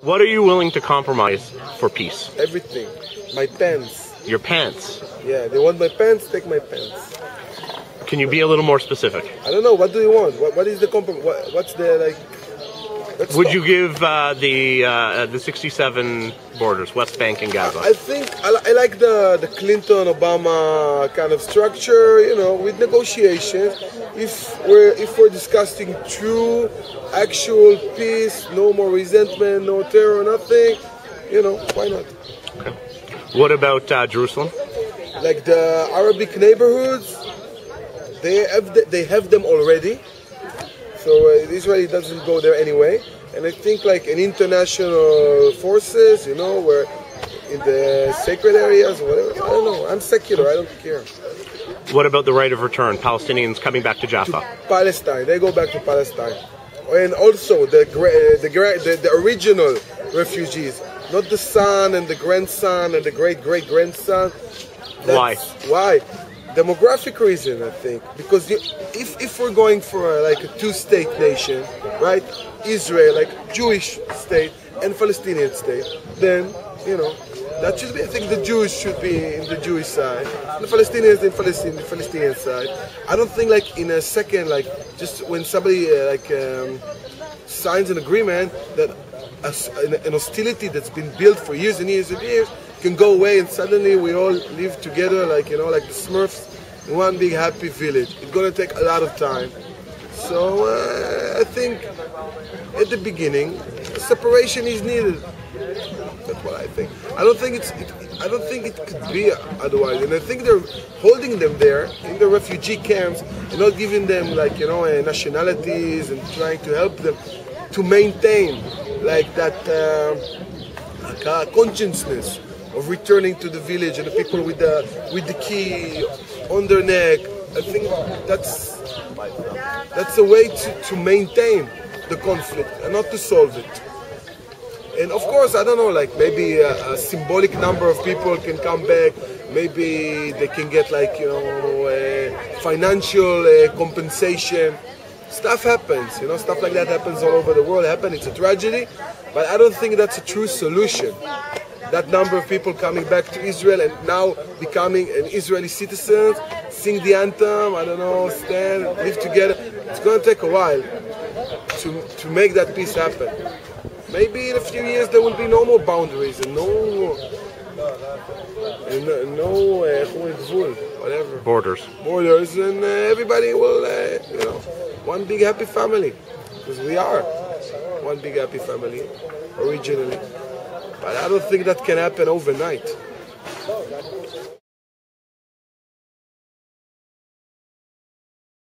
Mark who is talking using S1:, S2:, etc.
S1: What are you willing to compromise for peace?
S2: Everything. My pants.
S1: Your pants.
S2: Yeah, they want my pants, take my pants.
S1: Can you be a little more specific?
S2: I don't know. What do you want? What, what is the compromise? What, what's the like? Let's
S1: Would you give uh, the uh, the 67 borders, West Bank and Gaza?
S2: I think I, I like the the Clinton Obama kind of structure. You know, with negotiations. If we're if we're discussing true, actual peace, no more resentment, no terror, nothing. You know, why not? Okay.
S1: What about uh, Jerusalem?
S2: Like the Arabic neighborhoods, they have the, they have them already. So uh, Israel doesn't go there anyway. And I think like an international forces, you know, where in the sacred areas or whatever. I don't know. I'm secular. I don't care.
S1: What about the right of return? Palestinians coming back to Jaffa.
S2: Palestine. They go back to Palestine. And also the the, the the original refugees, not the son and the grandson and the great great grandson.
S1: Why?
S2: Why? Demographic reason, I think, because you, if if we're going for like a two-state nation, right? Israel, like Jewish state and Palestinian state, then you know that should be. I think the Jews should be in the Jewish side, the Palestinians in Palestine, the Palestinian side. I don't think like in a second, like just when somebody uh, like um, signs an agreement that a an hostility that's been built for years and years and years can go away and suddenly we all live together like you know like the Smurfs in one big happy village. It's gonna take a lot of time. So uh, I think at the beginning separation is needed. That's what I think. I don't think it's. It, I don't think it could be otherwise. And I think they're holding them there in the refugee camps and not giving them like you know uh, nationalities and trying to help them to maintain like that uh, uh, consciousness of returning to the village and the people with the with the key on their neck. I think that's that's a way to, to maintain the conflict and not to solve it. And of course, I don't know, like maybe a, a symbolic number of people can come back. Maybe they can get like you know uh, financial uh, compensation. Stuff happens, you know, stuff like that happens all over the world. Happen, it's a tragedy, but I don't think that's a true solution that number of people coming back to Israel and now becoming an Israeli citizen, sing the anthem, I don't know, stand, live together. It's going to take a while to, to make that peace happen. Maybe in a few years there will be no more boundaries and no and no uh, whatever
S1: borders
S2: borders and uh, everybody will uh, you know one big happy family because we are one big happy family originally but I don't think that can happen overnight